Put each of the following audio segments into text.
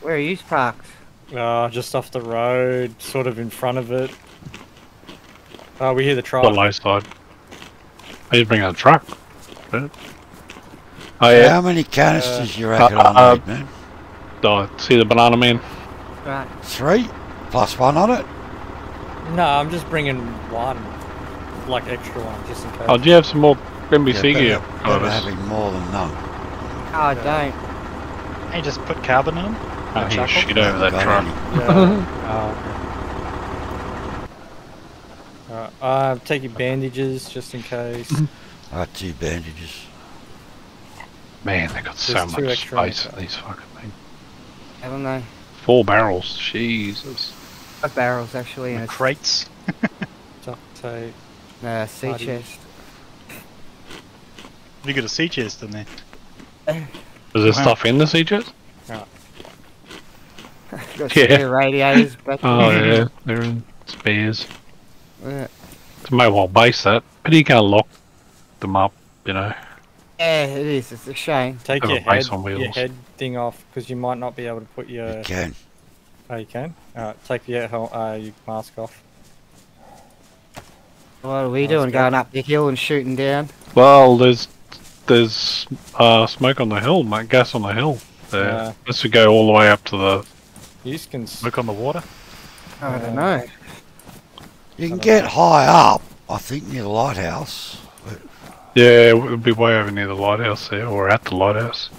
Where are you parked? Uh, just off the road, sort of in front of it. Oh, we hear the The truck. low side. I just bring out a truck. Oh yeah. How many canisters you reckon uh, I uh, need, man? Oh, see the banana man. Right. Three? Plus one on it? No, I'm just bringing one, like extra one, just in case. Oh, do you have some more NBC Yeah, gear? better, Oh, better this- having more than none. Oh, I don't. Hey, just put carbon in them. He's Chuckle? shit over that Got truck. any. Yeah. oh, okay. Alright, uh, take bandages just in case. I got two bandages. Man, they got so There's two much extra in space in these fucking things. Haven't they? Four barrels. Jesus. Five barrels actually, and crates. Duct tape. uh, sea Bloody- chest. You got a sea chest in there. Is there Wow. stuff in the sea chest? Got Yeah. spare radiators. Back Oh yeah, they're in spares. yeah. It's a mobile base that, but you can't lock them up, you know. yeah, it is. It's a shame. Take your a head, on your head thing off because you might not be able to put your. You can. Oh, you can. Alright, take your uh, your mask off. What are we Oh, doing? it's Going up the hill and shooting down? Well, there's there's uh, smoke on the hill, mate. Gas on the hill. There. Yeah. Unless we go all the way up to the. You can. Look on the water. I don't Uh, know. You can get high up, I think, near the lighthouse. Yeah, it would be way over near the lighthouse there, or at the lighthouse.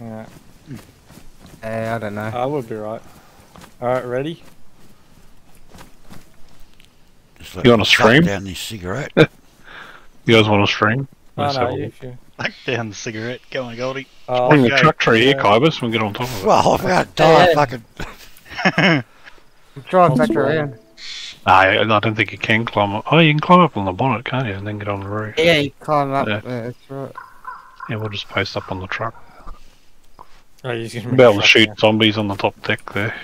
Yeah, Yeah, I don't know. I would be right. Alright, ready? Just let You want to a suck stream? down this cigarette. You guys want to stream? Let's no, have a you, look. Knock down the cigarette. Go on, Goldie. Oh, Bring the okay. truck tree here, Yeah. Kybus, and get on top of it. well, if I got to die, Yeah. Fucking. Drive back around. Nah, I I don't think you can climb up. Oh, you can climb up on the bonnet, can't you? And then get on the roof. Yeah, you climb up. Yeah. Yeah. that's right. Yeah, we'll just post up on the truck. Oh, you're just gonna be able to shoot down. zombies on the top deck there.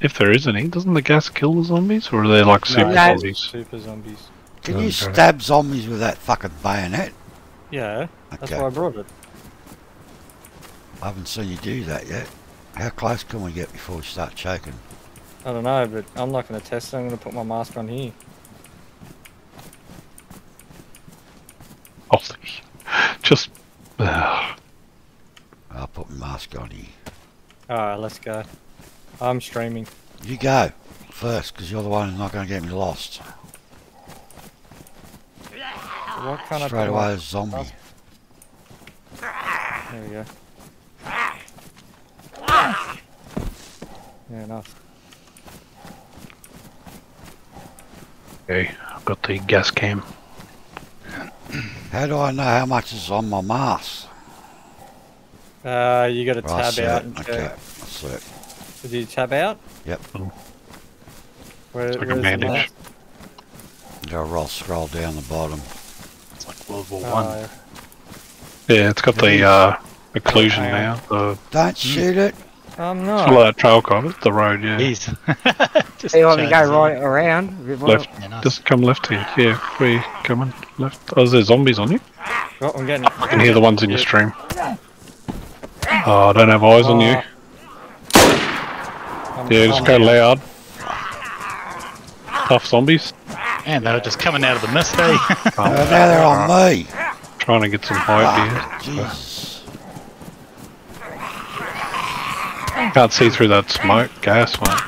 If there is any, doesn't the gas kill the zombies? Or are they like super No. zombies? Super zombies. Can Okay. you stab zombies with that fucking bayonet? Yeah, that's Okay. why I brought it. I haven't seen you do that yet. How close can we get before we start choking? I don't know, but I'm not gonna test it. I'm gonna put my mask on here. Holy. Just. Ugh. I'll put my mask on here. Alright, let's go. I'm streaming. You go first, because you're the one who's not going to get me lost. What kind Straight of away, a zombie. There we go. Yeah, nice. Okay, I've got the gas cam. How do I know how much is on my mask? Uh, you got to Right, tab see out it. and Okay, check. I see it. Did you tab out? Yep. Where, It's like a bandage. mask? Go roll, scroll down the bottom. It's like World War Oh, One. yeah. Yeah, it's got the uh, occlusion Hang now. The Don't shoot it. I'm follow not. that trail cover, the road. Yeah, Jeez. Just So you want me to go it. right around? a bit more? left. Yeah, nice. Just come left here. Yeah, where you coming? Left. Oh, is there zombies on you? Oh, I'm getting. I can hear the ones in your stream. Oh, I don't have eyes on you. I'm, Yeah, just go out. loud. Tough zombies. Man, they were just coming out of the mist, eh? Oh, now they're on me. Trying to get some height Jesus. here. Can't see through that smoke, gas, mate.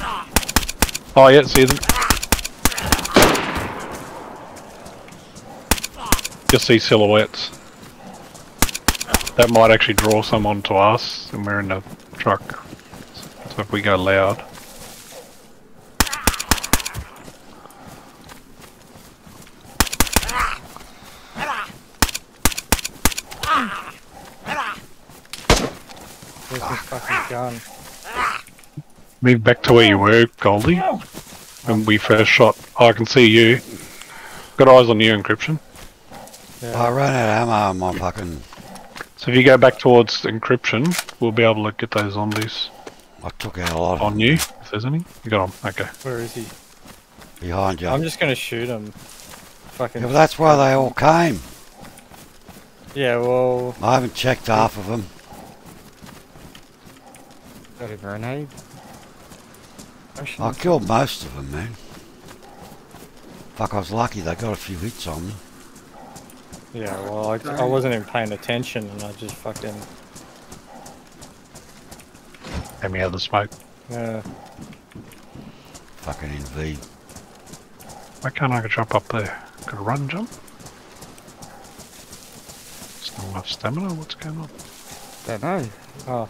Oh, yeah, see them. Just see silhouettes. That might actually draw someone to us, and we're in the truck. So if we go loud. Where's my fucking gun? Move back to where you were, Goldie. When we first shot. Oh, I can see you. Got eyes on you, encryption. Yeah. I ran out of ammo on my fucking. So if you go back towards encryption, we'll be able to get those zombies I took out a lot on you, if there's any. You got them. Okay. Where is he? behind you. I'm just gonna shoot him. Fucking. Yeah, but that's where they all came. Yeah, well, I haven't checked half of them. Got a grenade. I killed most of them, man. Fuck, I was lucky they got a few hits on me. Yeah, well, I, I wasn't even paying attention and I just fucking. Get me out of the smoke. Yeah. Fucking NV. Why can't I jump up there? Could a run jump? It's not enough stamina? What's going on? Don't know. Oh,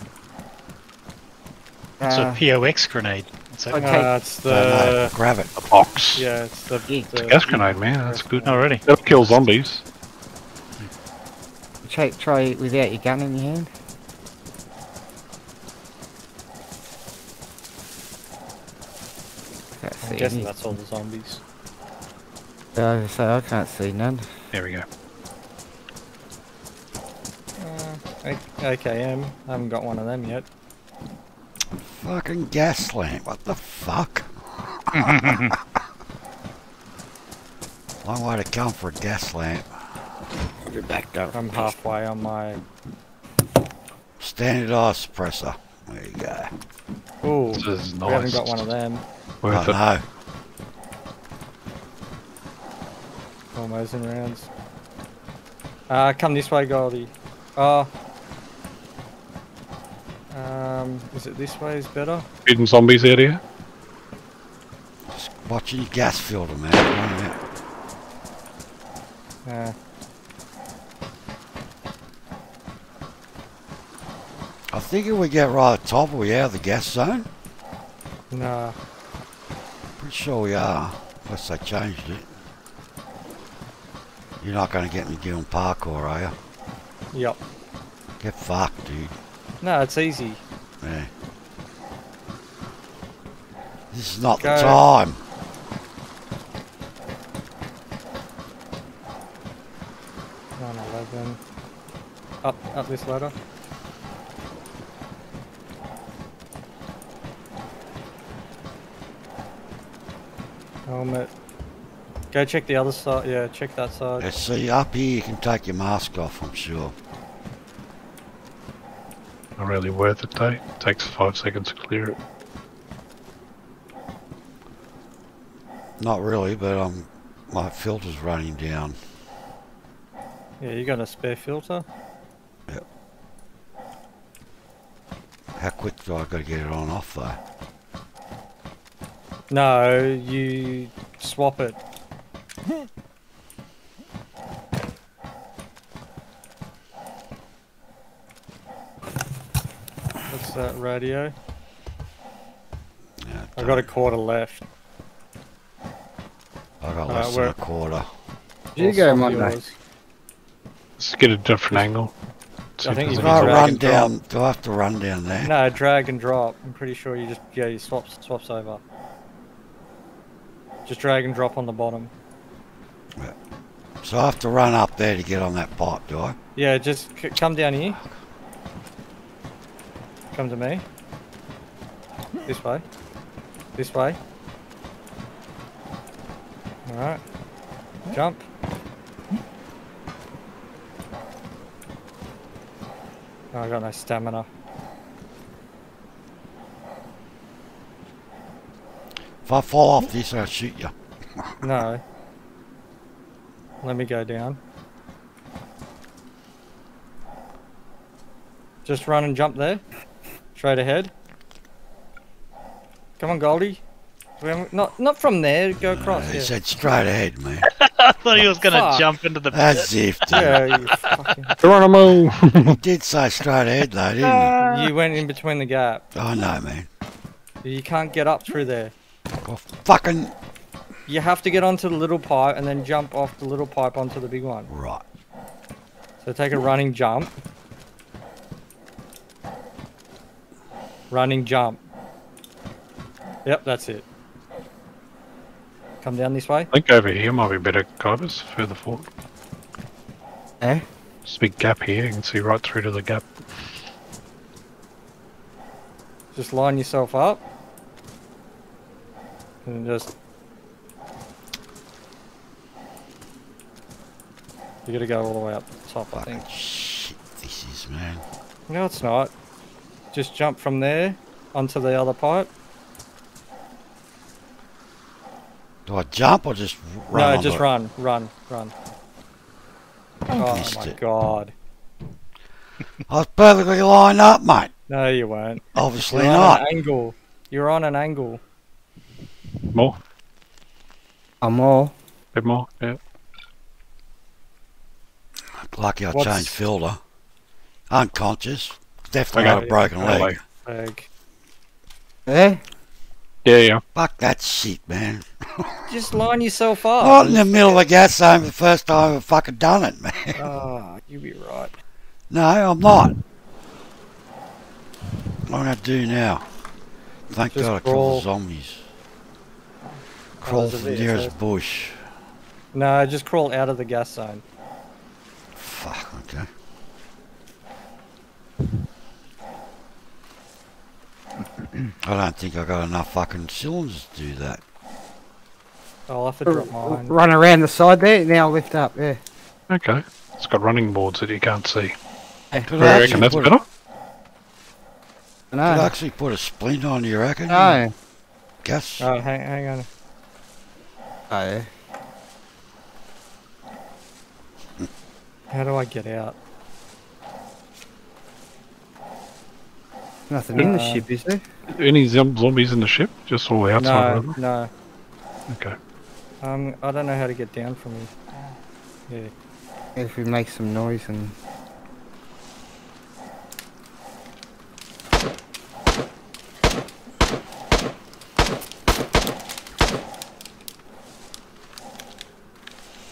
It's a Uh, POX grenade. It's like, Okay. uh, it's Don't the. Grab it. A box. Yeah, it's the. Yeah. the Gas grenade, man. That's good. already. That'll kill zombies. try, try it without your gun in your hand. I'm guessing any. that's all the zombies. Uh, so I can't see none. There we go. Uh, A- AKM. I haven't got one of them yet. Fucking gas lamp. What the fuck? Long way to come for a gas lamp. You're back up. I'm halfway on my. Standardized suppressor. There you go. Ooh, This is we haven't got one of them. Worth it. I know. Almost in rounds. Uh, come this way, Goldie. Oh. Um, is it this way is better? Feeding zombies out here. Just watching your gas filter, man. Wait a minute. Yeah. I think if we get right at the top, are we out of the gas zone? Nah. Pretty sure we are. Unless they changed it. You're not going to get me doing parkour, are you? Yep. Get fucked, dude. No, it's easy. Yeah. This is not Go. the time. Nine eleven. Up, up this ladder. Helmet. Go check the other side. Yeah, check that side. Let's see, up here you can take your mask off, I'm sure. Not really worth it though. Takes five seconds to clear it. Not really, but um, my filter's running down. Yeah, you got a spare filter? Yep. How quick do I got to get it on off though? No, you swap it. What's that radio? Yeah, I got a quarter left. I got Uh, less than a quarter. You go, swap Monday. Let's get a different angle. See I think there's you Do any I run and drop. down? Do I have to run down there? No, drag and drop. I'm pretty sure you just yeah, you swaps swaps over. Just drag and drop on the bottom. So I have to run up there to get on that pipe, do I? Yeah, just c- come down here. Come to me. This way. This way. Alright. Jump. Oh, I got no stamina. If I fall off this, I'll shoot you. No. Let me go down. Just run and jump there. Straight ahead. Come on, Goldie. Haven't- Not not from there. Go ah, across. He Yeah. said straight ahead, man. I thought he was gonna Fuck. jump into the pit. As if, dude. Yeah, you, fucking, Geronimo! He did say straight ahead, though, didn't he? Ah. you went in between the gap. he? I know, man. You can't get up through there. Well, fucking You have to get onto the little pipe and then jump off the little pipe onto the big one. right. So take a running jump. Running jump. Yep, that's it. Come down this way. I think over here might be better guidance further forward. Eh? There's a big gap here, you can see right through to the gap. Just line yourself up. And just. You gotta go all the way up the top, I think. Shit, this is, man. No, it's not. Just jump from there. onto the other pipe. Do I jump or just run? no, just the- run, run, run. Oh my it. god. I was perfectly lined up, mate. No, you weren't. Obviously You're on not. an angle. You're on an angle. More? I'm all. bit more? Yeah. Lucky I What's- changed filter. Unconscious. Definitely got a broken Yeah, leg. Leg. Eh? Yeah, yeah. Fuck that shit, man. Just line yourself up. Right in the middle of the gas zone for the first time I've fucking done it, man. Ah, you be right. No, I'm not. What am I going to do now? Thank Just God I killed the zombies. Crawl there's to the nearest so- bush. No, I just crawl out of the gas zone. Fuck, okay. I don't think I got enough fucking cylinders to do that. I'll have to drop mine. Run around the side there, now lift up, yeah. Okay. It's got running boards that you can't see. Could I I reckon actually that's put, better. could I actually put a splint on you reckon? No. Gas? Oh, hang, hang on. Oh, yeah. How do I get out? Nothing in the Uh, ship, is there? Any zombies in the ship? Just all outside no, of them? no. Okay. Um, I don't know how to get down from here. Yeah. If we make some noise and...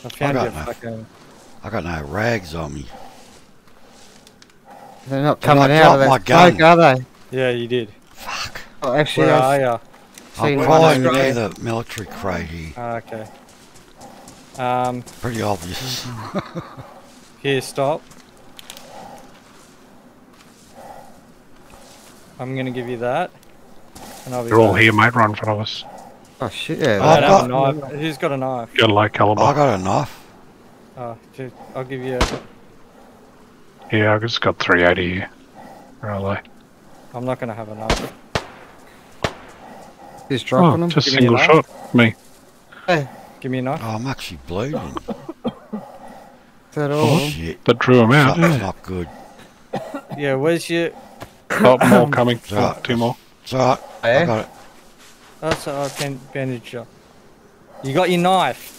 I found got your enough. fucking. I got no rags on me. They're not coming out of drop that my smoke, are they? Yeah, you did. Fuck. Oh, actually, Where I are ya? seen I'm one crawling over near the military crate here. Ah, okay. Um, Pretty obvious. here, stop. I'm gonna give you that. And I'll be They're all here, mate, right in front of us. Oh, shit, yeah. Oh, I I've don't have a got- knife. Who's got a knife? Got a low caliber. I got a knife. Oh, ju- I'll give you. A... Yeah, I've just got 380 here. Where are they? I'm not gonna have a knife. Just dropping Oh, them. just Give me single a shot. Me. Hey, give me a knife. Oh, I'm actually bleeding. Is that all? Oh, shit. That drew him out. Something's Yeah. not good. Yeah, where's your? Oh, more coming. So- Oh, two more. It's alright. Oh, I got it. That's I can bandage you. You got your knife.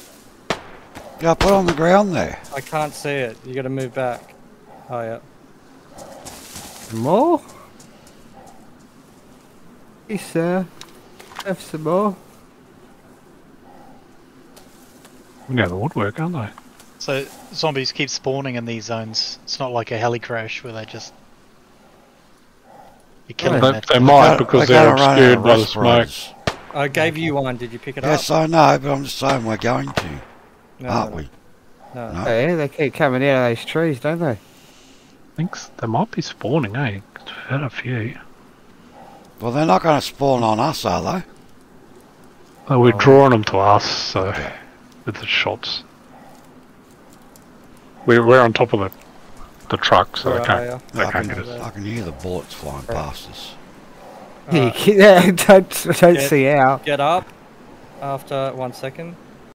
Yeah, I put it on the ground there. I can't see it. You got to move back. Oh yeah. More? Yes, sir. Have some more. Yeah, the woodwork, aren't they? So zombies keep spawning in these zones. It's not like a heli crash where they just you're killing They, them. they might because they they're gotta run out obscured by the smoke. I gave you one. Did you pick it Yes, up? Yes, I know, but I'm just saying we're going to, No, aren't no, we? No. No. Yeah, they keep coming out of those trees, don't they? I think they might be spawning, eh? We've had a few. Well, they're not going to spawn on us, are they? Uh, oh, we're Oh. drawing them to us, so Okay. with the shots. We're we're on top of the the truck, so Where they can't they I can't can, get us. I can hear the bullets flying Right. past us. Uh, Alright, Yeah, don't, don't Yeah. see out. Get up. After one second.